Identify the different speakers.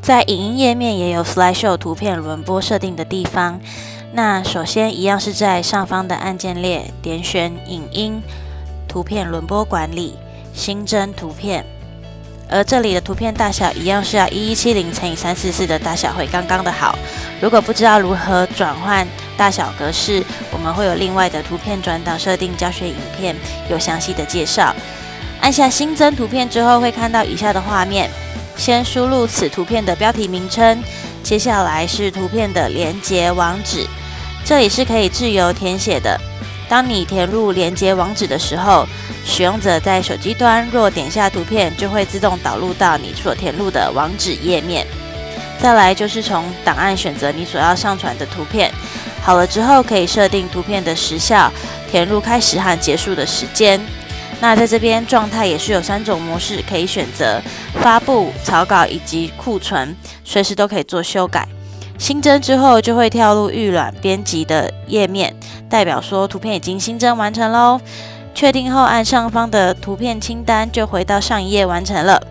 Speaker 1: 在影音页面也有 Slideshow 图片轮播设定的地方。那首先一样是在上方的按键列点选影音图片轮播管理，新增图片。而这里的图片大小一样是要一一七零乘以三四四的大小会刚刚的好。如果不知道如何转换大小格式，我们会有另外的图片转档设定教学影片，有详细的介绍。按下新增图片之后，会看到以下的画面。先输入此图片的标题名称，接下来是图片的连接网址，这里是可以自由填写的。当你填入连接网址的时候，使用者在手机端若点下图片，就会自动导入到你所填入的网址页面。再来就是从档案选择你所要上传的图片，好了之后可以设定图片的时效，填入开始和结束的时间。那在这边状态也是有三种模式可以选择：发布、草稿以及库存，随时都可以做修改。新增之后就会跳入预览编辑的页面，代表说图片已经新增完成喽。确定后按上方的图片清单就回到上一页完成了。